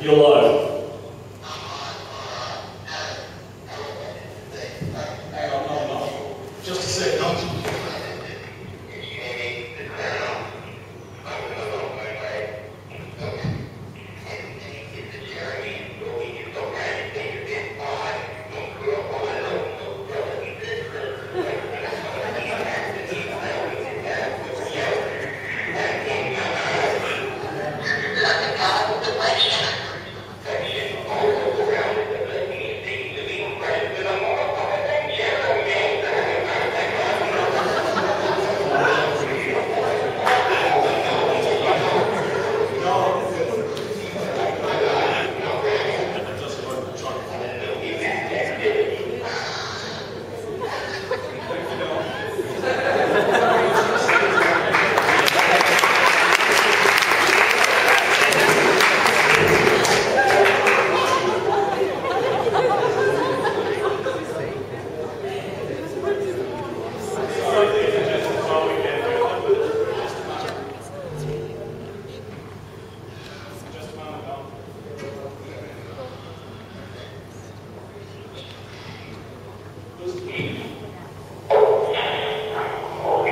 You're. Hang on, not. Just a second.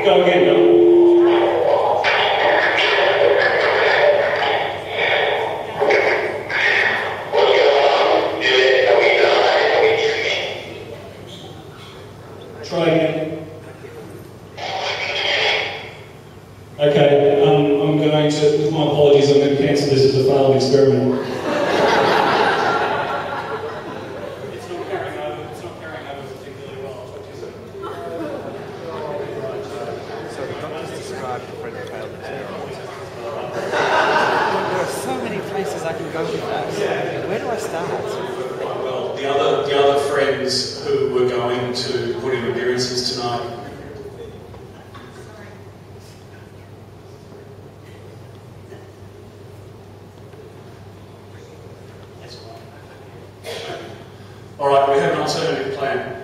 Go again. Try again. Okay, um, I'm going to, my apologies, I'm going to cancel this as a failed experiment. The. There are so many places I can go with that. Where do I start? Well, the other, the other friends who were going to put in appearances tonight. All right, we have an alternative plan.